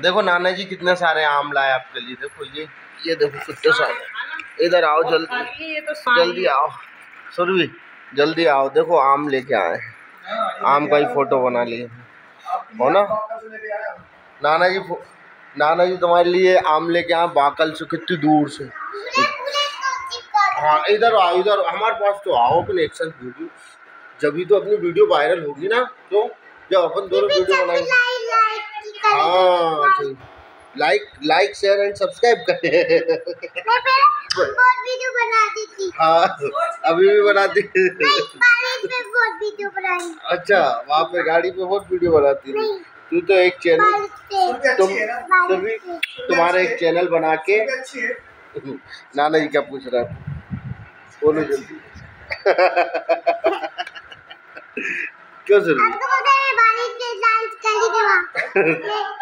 देखो नाना जी कितने सारे आम लाए आपके लिए। देखो ये ये देखो कितने सारे। इधर आओ जल्दी। जल्दी आओ। सुरभि जल्दी आओ। देखो आम लेके आए आम का ही फ़ोटो बना लिए हो। ना? नाना जी नाना जी तुम्हारे लिए आम लेके आए बाकल से कितनी दूर से। हाँ इधर आओ इधर हमारे पास तो आओ अपने एक साथ वीडियो। जब भी तो अपनी वीडियो वायरल होगी ना तो जब अपन दोनों वीडियो बनाएँगे। हाँ। Like like share and subscribe करें बहुत वीडियो थी। हाँ अभी भी बनाती बारिश में बहुत वीडियो बनाई अच्छा वहाँ पे गाड़ी पे बहुत वीडियो बनाती थी। तू तो एक चैनल तुम तुम भी तुम्हारा एक चैनल बना के नाना जी क्या पूछ रहा है। बोलो जल्दी। क्यों ज़रूरी?